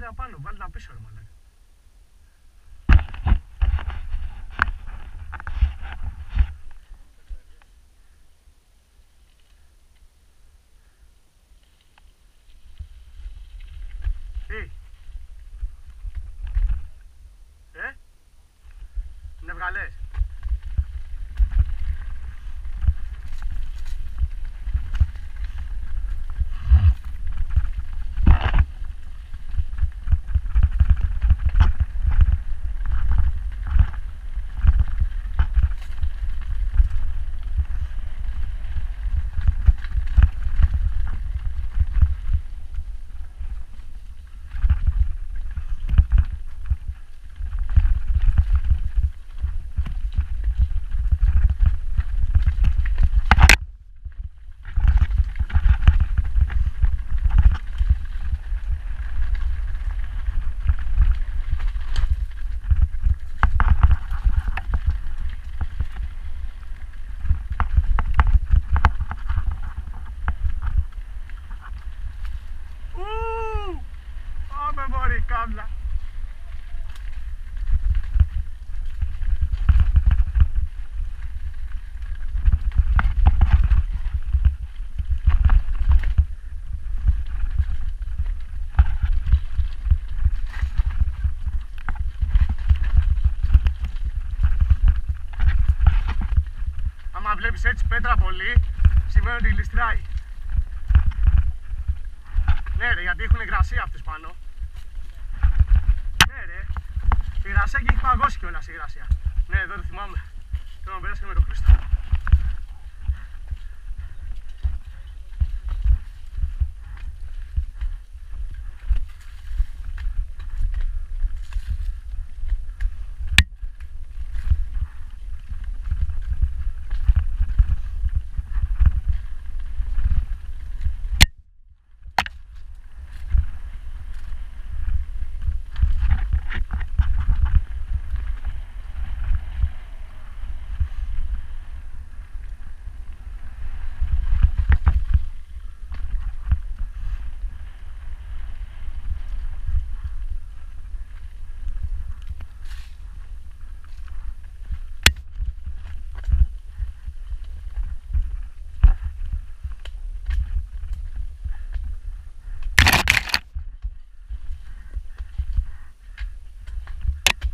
Βάλτε ένα πάνω, βάλτε ένα πίσω ρε μαλάκα. Βλέπεις έτσι πέτρα πολύ, σημαίνει ότι ληστράει. Ναι ρε, γιατί έχουν υγρασία αυτές πάνω. Ναι ρε, η υγρασία και έχει παγώσει κιόλας η υγρασία. Ναι, εδώ το θυμάμαι. Θέλω να περάσει και με τον Χρήστο.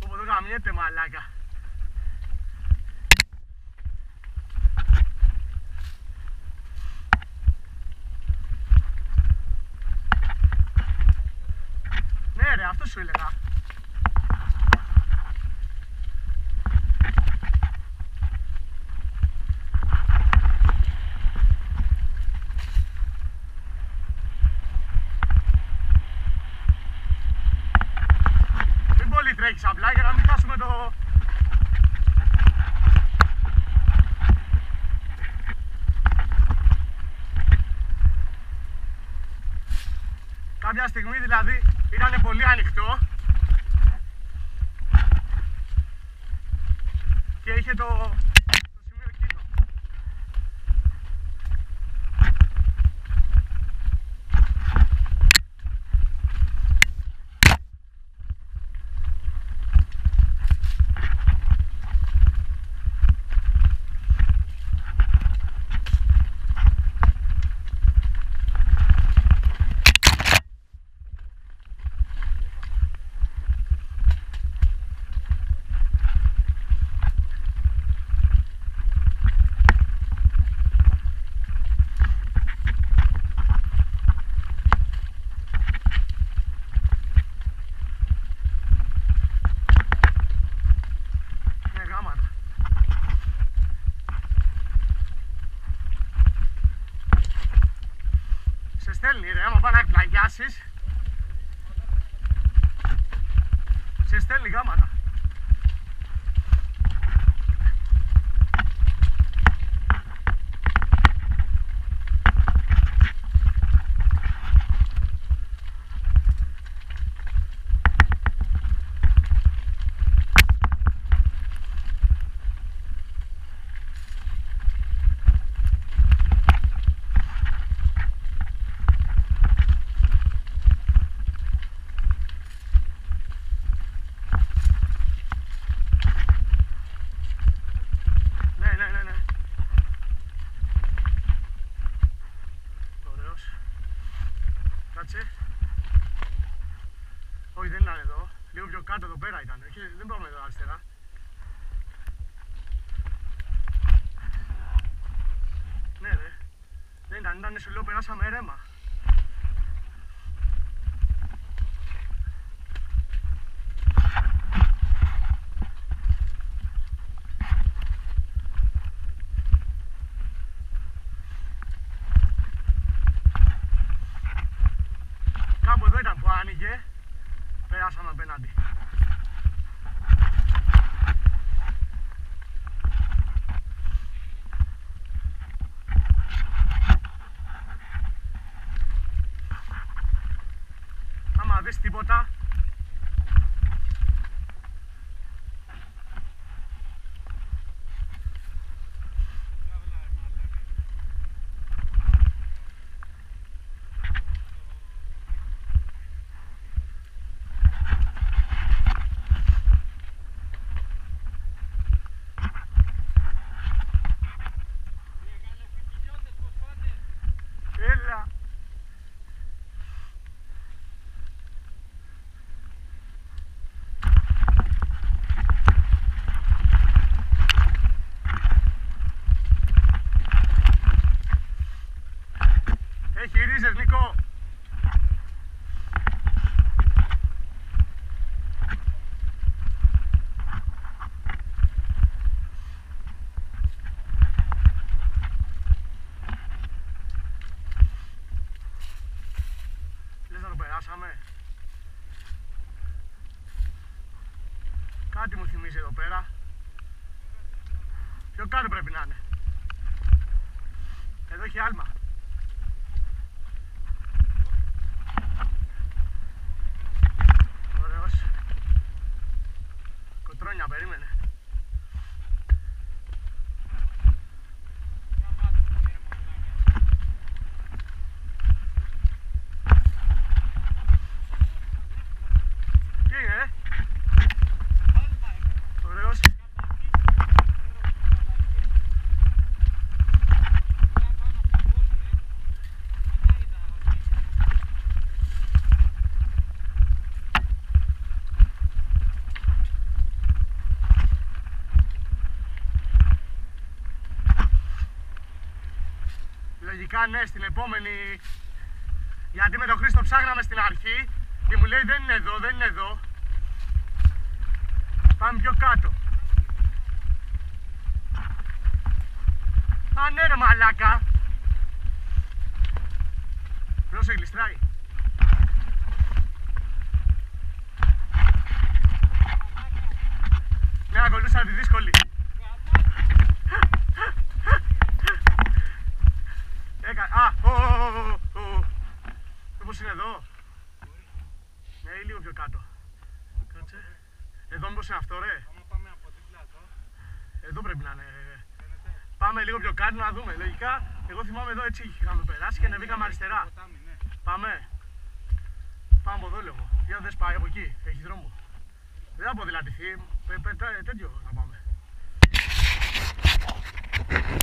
Όπου εδώ γαμιέται μαλάκα. Ναι ρε, αυτό σου έλεγα. Μην πολύ τρέχεις απλά για να μην χάσουμε το... Κάποια στιγμή δηλαδή ήταν πολύ ανοιχτό. Και είχε το, το σημείο εκείνο. Ναι, γάματα. Σε στέλνει ρε, άμα πάει να εκπλαγιάσεις Σε στέλνει γάματα Κάτσε. Όχι, δεν ήταν εδώ. Λίγο πιο κάτω εδώ πέρα ήταν. Όχι, δεν πάμε εδώ αριστερά. Ναι, ρε. Δεν ήταν, ήταν σου λέω περάσαμε ρέμα. Κάπου εδώ ήταν που άνοιγε. Περάσαμε απέναντι. Άμα Έχει ρίζες, Νικό. Λες να το περάσαμε. Κάτι μου θυμίζει εδώ πέρα. Πιο κάτω πρέπει να είναι. Εδώ έχει άλμα. Ωραίος. Κοτρόνια, περίμενε. Τι είναι, ε? Ωραίος. Λογικά ναι, στην επόμενη. Γιατί με τον Χρήστο ψάχναμε στην αρχή και μου λέει δεν είναι εδώ, δεν είναι εδώ. Πάμε πιο κάτω. Α, ναι ρε μαλάκα. Πρόσεχε, γλιστράει. Ναι, ακολούθησα τη δύσκολη. Α, ο, ο, ο, ο, ο. Μήπως είναι εδώ; Ναι, ή λίγο πιο κάτω. Κάτσε. Εδώ μήπως είναι αυτό, ρε; Άμα πάμε από δίπλα εδώ, Εδώ πρέπει να είναι. φαίνεται. Πάμε λίγο πιο κάτω να δούμε. Λογικά, εγώ θυμάμαι εδώ έτσι είχαμε περάσει και ανεβήκαμε αριστερά. Ποτάμι, ναι. Πάμε. Πάμε από εδώ λίγο. Για δες πάει από εκεί. Έχει δρόμο. Δεν θα ποδηλατηθεί. Πε- πε- τέ- τέτοιο θα πάμε.